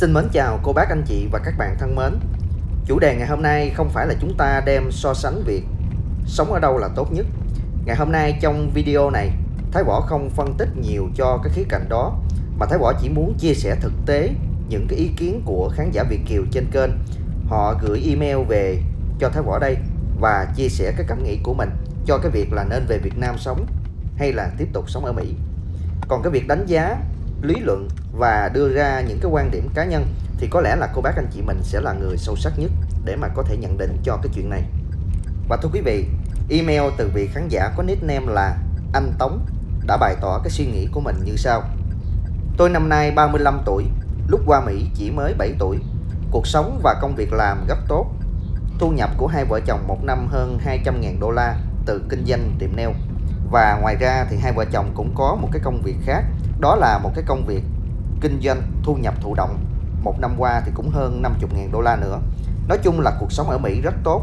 Xin mến chào cô bác, anh chị và các bạn thân mến. Chủ đề ngày hôm nay không phải là chúng ta đem so sánh việc sống ở đâu là tốt nhất. Ngày hôm nay trong video này, Thái Võ không phân tích nhiều cho cái khía cạnh đó, Mà Thái Võ chỉ muốn chia sẻ thực tế những cái ý kiến của khán giả Việt Kiều trên kênh. Họ gửi email về cho Thái Võ đây Và chia sẻ cái cảm nghĩ của mình cho cái việc là nên về Việt Nam sống hay là tiếp tục sống ở Mỹ. Còn cái việc đánh giá lý luận và đưa ra những cái quan điểm cá nhân thì có lẽ là cô bác anh chị mình sẽ là người sâu sắc nhất để mà có thể nhận định cho cái chuyện này. Và thưa quý vị, email từ vị khán giả có nickname là anh Tống đã bày tỏ cái suy nghĩ của mình như sau. Tôi năm nay 35 tuổi, lúc qua Mỹ chỉ mới 7 tuổi. Cuộc sống và công việc làm rất tốt. Thu nhập của hai vợ chồng một năm hơn 200.000 đô la từ kinh doanh tiệm nail. Và ngoài ra thì hai vợ chồng cũng có một cái công việc khác đó là một cái công việc kinh doanh, thu nhập thụ động. Một năm qua thì cũng hơn 50.000 đô la nữa. Nói chung là cuộc sống ở Mỹ rất tốt.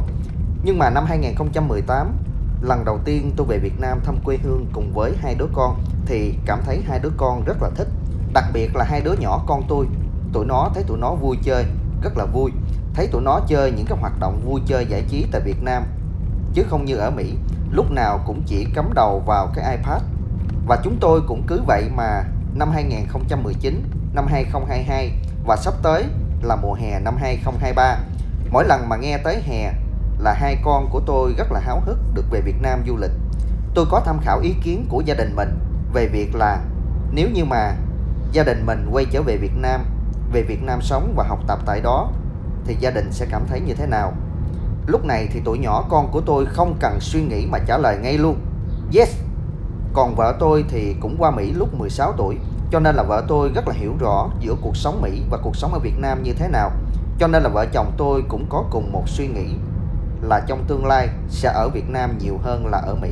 Nhưng mà năm 2018 lần đầu tiên tôi về Việt Nam thăm quê hương cùng với hai đứa con, thì cảm thấy hai đứa con rất là thích. Đặc biệt là hai đứa nhỏ con tôi. Tụi nó thấy tụi nó vui chơi, rất là vui. Thấy tụi nó chơi những cái hoạt động vui chơi giải trí tại Việt Nam. Chứ không như ở Mỹ, lúc nào cũng chỉ cắm đầu vào cái iPad và chúng tôi cũng cứ vậy mà năm 2019, năm 2022 và sắp tới là mùa hè năm 2023. Mỗi lần mà nghe tới hè là hai con của tôi rất là háo hức được về Việt Nam du lịch. Tôi có tham khảo ý kiến của gia đình mình về việc là nếu như mà gia đình mình quay trở về Việt Nam, về Việt Nam sống và học tập tại đó thì gia đình sẽ cảm thấy như thế nào? Lúc này thì tuổi nhỏ con của tôi không cần suy nghĩ mà trả lời ngay luôn. Yes, còn vợ tôi thì cũng qua Mỹ lúc 16 tuổi, Cho nên là vợ tôi rất là hiểu rõ giữa cuộc sống Mỹ và cuộc sống ở Việt Nam như thế nào. Cho nên là vợ chồng tôi cũng có cùng một suy nghĩ Là trong tương lai sẽ ở Việt Nam nhiều hơn là ở Mỹ.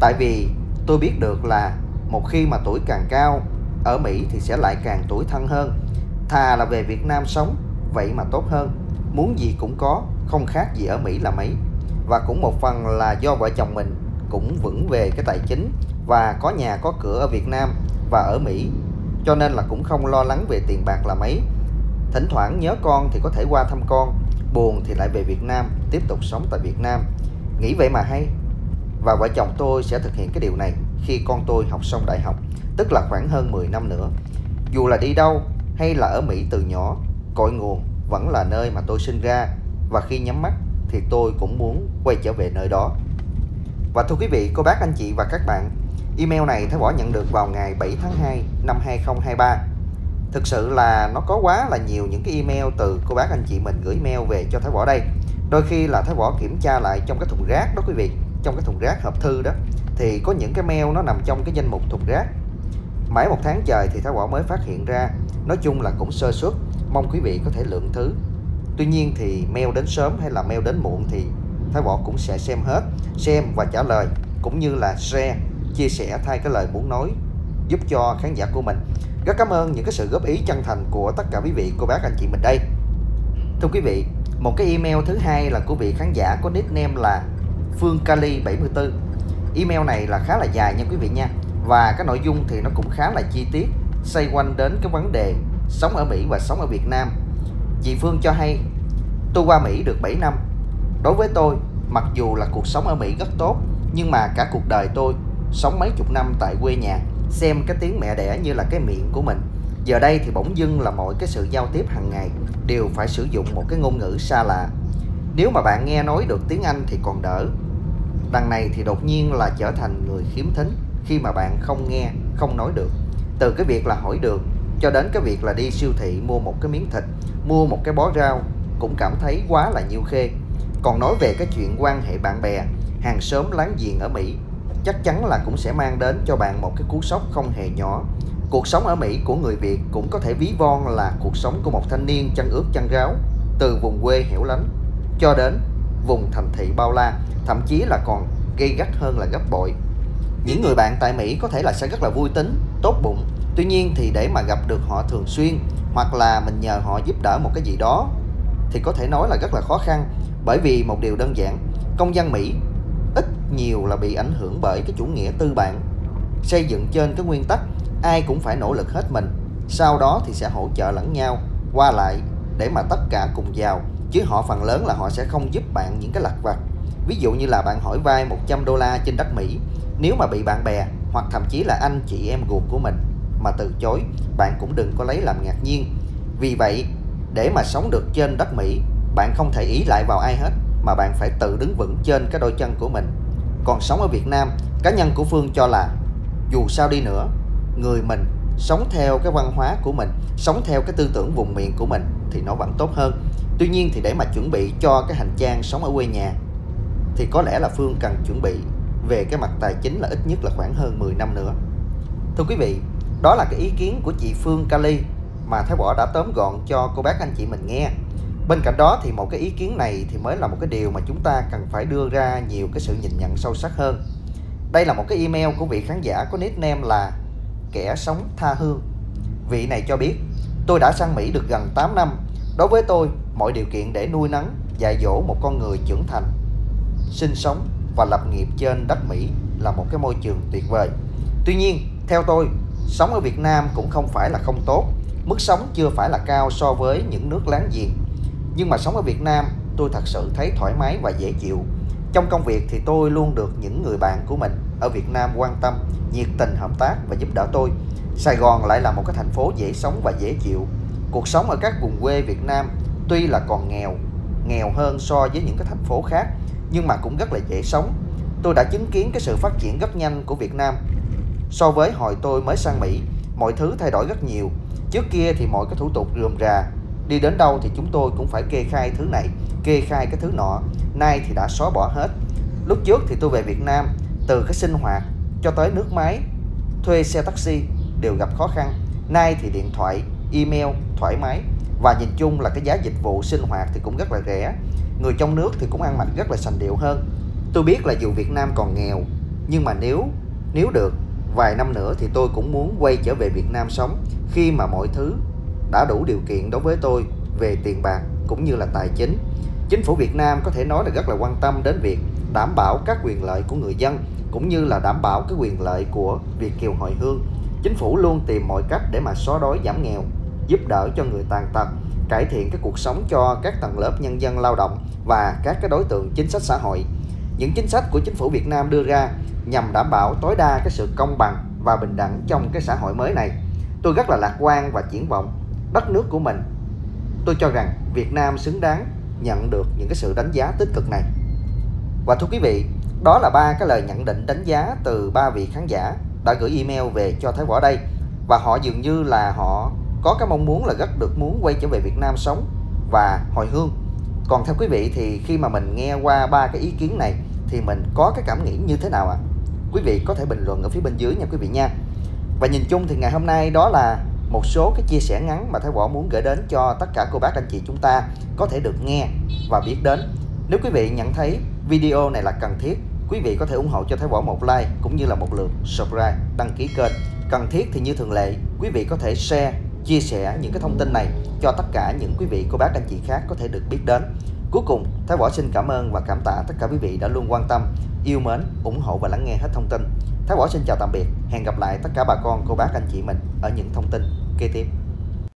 Tại vì tôi biết được là một khi mà tuổi càng cao, ở Mỹ thì sẽ lại càng tuổi thân hơn. Thà là về Việt Nam sống, vậy mà tốt hơn. Muốn gì cũng có, không khác gì ở Mỹ là mấy. Và cũng một phần là do vợ chồng mình cũng vững về cái tài chính và có nhà, có cửa ở Việt Nam và ở Mỹ. Cho nên là cũng không lo lắng về tiền bạc là mấy. Thỉnh thoảng nhớ con thì có thể qua thăm con, buồn thì lại về Việt Nam, tiếp tục sống tại Việt Nam. Nghĩ vậy mà hay. Và vợ chồng tôi sẽ thực hiện cái điều này khi con tôi học xong đại học, tức là khoảng hơn 10 năm nữa. Dù là đi đâu hay là ở Mỹ từ nhỏ, cội nguồn vẫn là nơi mà tôi sinh ra. Và khi nhắm mắt thì tôi cũng muốn quay trở về nơi đó và thưa quý vị, cô bác anh chị và các bạn Email này Thái Võ nhận được vào ngày 7 tháng 2 năm 2023 Thực sự là nó có quá là nhiều những cái email từ cô bác anh chị mình gửi email về cho Thái Võ đây. Đôi khi là Thái Võ kiểm tra lại trong cái thùng rác đó quý vị Trong cái thùng rác hộp thư đó Thì có những cái mail nó nằm trong cái danh mục thùng rác. Mãi một tháng trời thì Thái Võ mới phát hiện ra Nói chung là cũng sơ suất Mong quý vị có thể lượng thứ. Tuy nhiên thì mail đến sớm hay là mail đến muộn thì Thái Võ cũng sẽ xem hết Xem và trả lời Cũng như là share chia sẻ thay cái lời muốn nói giúp cho khán giả của mình. Rất cảm ơn những cái sự góp ý chân thành của tất cả quý vị cô bác anh chị mình đây. Thưa quý vị, một cái email thứ hai là của vị khán giả có nickname là Phương Kali 74. Email này là khá là dài nha quý vị nha. Và cái nội dung thì nó cũng khá là chi tiết, xoay quanh đến cái vấn đề sống ở Mỹ và sống ở Việt Nam. Chị Phương cho hay, tôi qua Mỹ được 7 năm. Đối với tôi, mặc dù là cuộc sống ở Mỹ rất tốt, nhưng mà cả cuộc đời tôi sống mấy chục năm tại quê nhà xem cái tiếng mẹ đẻ như là cái miệng của mình. Giờ đây thì bỗng dưng là mọi cái sự giao tiếp hàng ngày đều phải sử dụng một cái ngôn ngữ xa lạ. Nếu mà bạn nghe nói được tiếng Anh thì còn đỡ. Đằng này thì đột nhiên là trở thành người khiếm thính khi mà bạn không nghe không nói được. Từ cái việc là hỏi đường cho đến cái việc là đi siêu thị mua một cái miếng thịt mua một cái bó rau cũng cảm thấy quá là nhiều khê còn nói về cái chuyện quan hệ bạn bè hàng xóm láng giềng ở Mỹ chắc chắn là cũng sẽ mang đến cho bạn một cái cú sốc không hề nhỏ. Cuộc sống ở Mỹ của người Việt cũng có thể ví von là cuộc sống của một thanh niên chân ướt chân ráo từ vùng quê hẻo lánh cho đến vùng thành thị bao la, thậm chí là còn gây gắt hơn là gấp bội. Những người bạn tại Mỹ có thể là sẽ rất là vui tính, tốt bụng, tuy nhiên thì để mà gặp được họ thường xuyên hoặc là mình nhờ họ giúp đỡ một cái gì đó thì có thể nói là rất là khó khăn bởi vì một điều đơn giản, công dân Mỹ ít nhiều là bị ảnh hưởng bởi cái chủ nghĩa tư bản xây dựng trên cái nguyên tắc ai cũng phải nỗ lực hết mình sau đó thì sẽ hỗ trợ lẫn nhau qua lại để mà tất cả cùng giàu. Chứ họ phần lớn là họ sẽ không giúp bạn những cái lặt vặt. Ví dụ như là bạn hỏi vay 100 đô la trên đất Mỹ nếu mà bị bạn bè hoặc thậm chí là anh chị em ruột của mình mà từ chối bạn cũng đừng có lấy làm ngạc nhiên. Vì vậy để mà sống được trên đất Mỹ bạn không thể ý lại vào ai hết, mà bạn phải tự đứng vững trên cái đôi chân của mình. Còn sống ở Việt Nam, cá nhân của Phương cho là, dù sao đi nữa, người mình sống theo cái văn hóa của mình, sống theo cái tư tưởng vùng miền của mình thì nó vẫn tốt hơn. Tuy nhiên thì để mà chuẩn bị cho cái hành trang sống ở quê nhà, thì có lẽ là Phương cần chuẩn bị về cái mặt tài chính là ít nhất là khoảng hơn 10 năm nữa. Thưa quý vị, đó là cái ý kiến của chị Phương Kali mà Thái Bỏ đã tóm gọn cho cô bác anh chị mình nghe bên cạnh đó thì một cái ý kiến này thì mới là một cái điều mà chúng ta cần phải đưa ra nhiều cái sự nhìn nhận sâu sắc hơn đây là một cái email của vị khán giả có nickname là kẻ sống tha hương. Vị này cho biết, tôi đã sang Mỹ được gần 8 năm. Đối với tôi, mọi điều kiện để nuôi nấng, dạy dỗ một con người trưởng thành, sinh sống và lập nghiệp trên đất Mỹ là một cái môi trường tuyệt vời. Tuy nhiên, theo tôi, sống ở Việt Nam cũng không phải là không tốt. Mức sống chưa phải là cao so với những nước láng giềng. Nhưng mà sống ở Việt Nam, tôi thật sự thấy thoải mái và dễ chịu. Trong công việc thì tôi luôn được những người bạn của mình ở Việt Nam quan tâm nhiệt tình hợp tác và giúp đỡ tôi. Sài Gòn lại là một cái thành phố dễ sống và dễ chịu. Cuộc sống ở các vùng quê Việt Nam tuy là còn nghèo, nghèo hơn so với những cái thành phố khác nhưng mà cũng rất là dễ sống. Tôi đã chứng kiến cái sự phát triển rất nhanh của Việt Nam. So với hồi tôi mới sang Mỹ, mọi thứ thay đổi rất nhiều. Trước kia thì mọi cái thủ tục rườm rà, đi đến đâu thì chúng tôi cũng phải kê khai thứ này, kê khai cái thứ nọ. Nay thì đã xóa bỏ hết. Lúc trước thì tôi về Việt Nam, từ cái sinh hoạt cho tới nước máy, thuê xe taxi đều gặp khó khăn. Nay thì điện thoại, email thoải mái và nhìn chung là cái giá dịch vụ sinh hoạt thì cũng rất là rẻ. Người trong nước thì cũng ăn mặc rất là sành điệu hơn. Tôi biết là dù Việt Nam còn nghèo nhưng mà nếu nếu được vài năm nữa thì tôi cũng muốn quay trở về Việt Nam sống khi mà mọi thứ đã đủ điều kiện đối với tôi về tiền bạc cũng như là tài chính. Chính phủ Việt Nam có thể nói là rất là quan tâm đến việc đảm bảo các quyền lợi của người dân cũng như là đảm bảo cái quyền lợi của Việt kiều hồi hương. Chính phủ luôn tìm mọi cách để mà xóa đói giảm nghèo, giúp đỡ cho người tàn tật, cải thiện cái cuộc sống cho các tầng lớp nhân dân lao động và các cái đối tượng chính sách xã hội. Những chính sách của chính phủ Việt Nam đưa ra nhằm đảm bảo tối đa cái sự công bằng và bình đẳng trong cái xã hội mới này. Tôi rất là lạc quan và triển vọng đất nước của mình. Tôi cho rằng Việt Nam xứng đáng nhận được những cái sự đánh giá tích cực này. Và thưa quý vị, đó là ba cái lời nhận định đánh giá từ ba vị khán giả đã gửi email về cho Thái Võ đây và họ dường như là họ có cái mong muốn là rất được muốn quay trở về Việt Nam sống và hồi hương. Còn theo quý vị thì khi mà mình nghe qua ba cái ý kiến này thì mình có cái cảm nghĩ như thế nào ạ? À? Quý vị có thể bình luận ở phía bên dưới nha quý vị nha. Và nhìn chung thì ngày hôm nay đó là một số cái chia sẻ ngắn mà Thái Võ muốn gửi đến cho tất cả cô bác anh chị chúng ta có thể được nghe và biết đến. Nếu quý vị nhận thấy video này là cần thiết quý vị có thể ủng hộ cho Thái Võ một like cũng như là một lượt subscribe, đăng ký kênh. Cần thiết thì như thường lệ, quý vị có thể share, chia sẻ những cái thông tin này cho tất cả những quý vị cô bác anh chị khác có thể được biết đến. Cuối cùng, Thái Võ xin cảm ơn và cảm tạ tất cả quý vị đã luôn quan tâm, yêu mến, ủng hộ và lắng nghe hết thông tin. Thái Võ xin chào tạm biệt, hẹn gặp lại tất cả bà con cô bác anh chị mình ở những thông tin kế tiếp.